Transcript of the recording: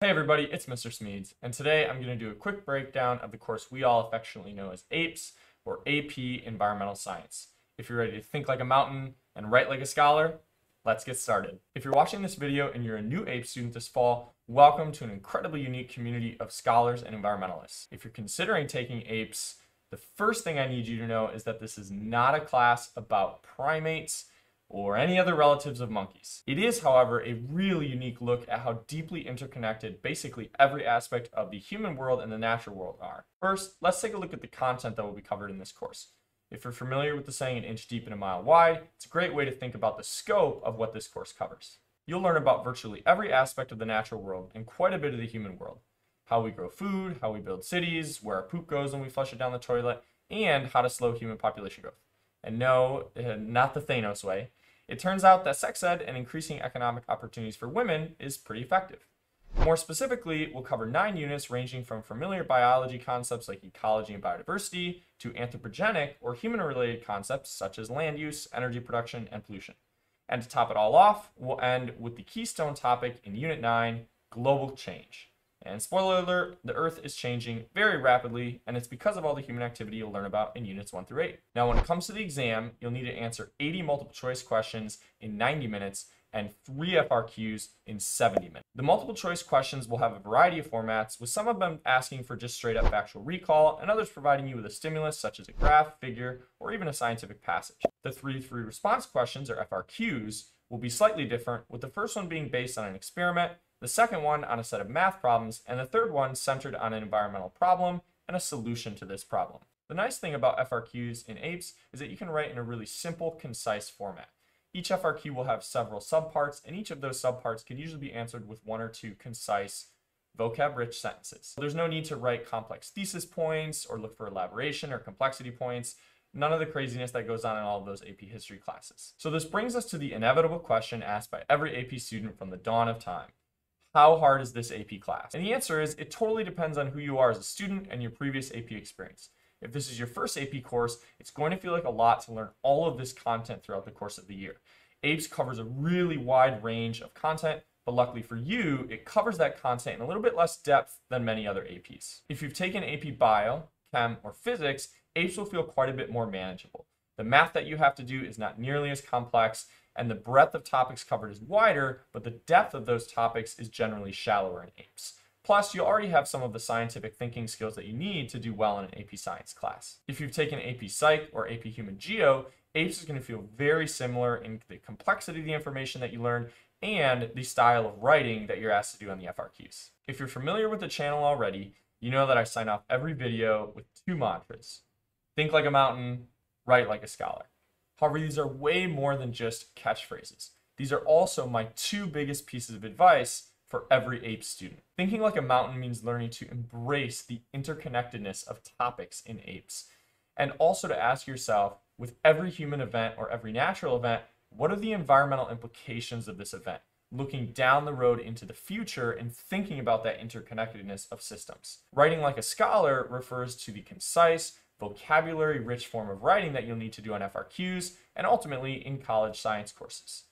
Hey everybody, it's Mr. Smedes, and today I'm going to do a quick breakdown of the course we all affectionately know as APES, or AP Environmental Science. If you're ready to think like a mountain and write like a scholar, let's get started. If you're watching this video and you're a new APE student this fall, welcome to an incredibly unique community of scholars and environmentalists. If you're considering taking APES, the first thing I need you to know is that this is not a class about primates or any other relatives of monkeys. It is, however, a really unique look at how deeply interconnected basically every aspect of the human world and the natural world are. First, let's take a look at the content that will be covered in this course. If you're familiar with the saying an inch deep and a mile wide, it's a great way to think about the scope of what this course covers. You'll learn about virtually every aspect of the natural world and quite a bit of the human world. How we grow food, how we build cities, where our poop goes when we flush it down the toilet, and how to slow human population growth. And no, not the Thanos way. It turns out that sex ed and increasing economic opportunities for women is pretty effective. More specifically, we'll cover nine units ranging from familiar biology concepts like ecology and biodiversity to anthropogenic or human related concepts such as land use, energy production, and pollution. And to top it all off, we'll end with the keystone topic in Unit 9 global change. And spoiler alert, the Earth is changing very rapidly, and it's because of all the human activity you'll learn about in Units 1 through 8. Now, when it comes to the exam, you'll need to answer 80 multiple choice questions in 90 minutes and 3 FRQs in 70 minutes. The multiple choice questions will have a variety of formats, with some of them asking for just straight up factual recall, and others providing you with a stimulus such as a graph, figure, or even a scientific passage. The 3 free response questions, or FRQs, will be slightly different, with the first one being based on an experiment the second one on a set of math problems, and the third one centered on an environmental problem and a solution to this problem. The nice thing about FRQs in APES is that you can write in a really simple, concise format. Each FRQ will have several subparts, and each of those subparts can usually be answered with one or two concise, vocab-rich sentences. There's no need to write complex thesis points or look for elaboration or complexity points. None of the craziness that goes on in all of those AP history classes. So this brings us to the inevitable question asked by every AP student from the dawn of time. How hard is this AP class? And the answer is it totally depends on who you are as a student and your previous AP experience. If this is your first AP course, it's going to feel like a lot to learn all of this content throughout the course of the year. APES covers a really wide range of content, but luckily for you, it covers that content in a little bit less depth than many other APs. If you've taken AP Bio, Chem, or Physics, APES will feel quite a bit more manageable. The math that you have to do is not nearly as complex, and the breadth of topics covered is wider, but the depth of those topics is generally shallower in APES. Plus, you already have some of the scientific thinking skills that you need to do well in an AP Science class. If you've taken AP Psych or AP Human Geo, APES is going to feel very similar in the complexity of the information that you learn and the style of writing that you're asked to do on the FRQs. If you're familiar with the channel already, you know that I sign off every video with two mantras. Think like a mountain, write like a scholar. However, these are way more than just catchphrases. These are also my two biggest pieces of advice for every APE student. Thinking like a mountain means learning to embrace the interconnectedness of topics in APES, and also to ask yourself, with every human event or every natural event, what are the environmental implications of this event? Looking down the road into the future and thinking about that interconnectedness of systems. Writing like a scholar refers to the concise, vocabulary rich form of writing that you'll need to do on FRQs and ultimately in college science courses.